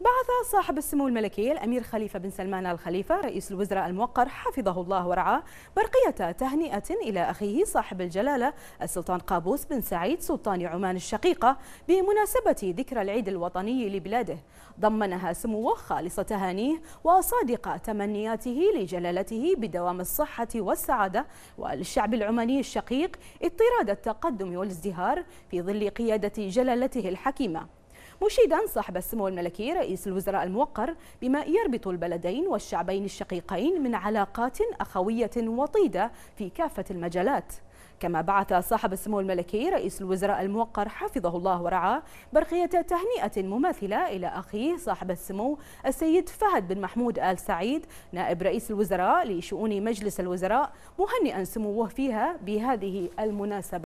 بعث صاحب السمو الملكي الأمير خليفة بن سلمان الخليفة رئيس الوزراء الموقر حفظه الله ورعاه برقية تهنئة إلى أخيه صاحب الجلالة السلطان قابوس بن سعيد سلطان عمان الشقيقة بمناسبة ذكرى العيد الوطني لبلاده. ضمنها سموه خالص تهانيه وصادق تمنياته لجلالته بدوام الصحة والسعادة وللشعب العماني الشقيق اضطراد التقدم والازدهار في ظل قيادة جلالته الحكيمة. مشيدا صاحب السمو الملكي رئيس الوزراء الموقر بما يربط البلدين والشعبين الشقيقين من علاقات أخوية وطيدة في كافة المجالات. كما بعث صاحب السمو الملكي رئيس الوزراء الموقر حفظه الله ورعاه برقية تهنئة مماثلة إلى أخيه صاحب السمو السيد فهد بن محمود آل سعيد نائب رئيس الوزراء لشؤون مجلس الوزراء مهنئا سموه فيها بهذه المناسبة.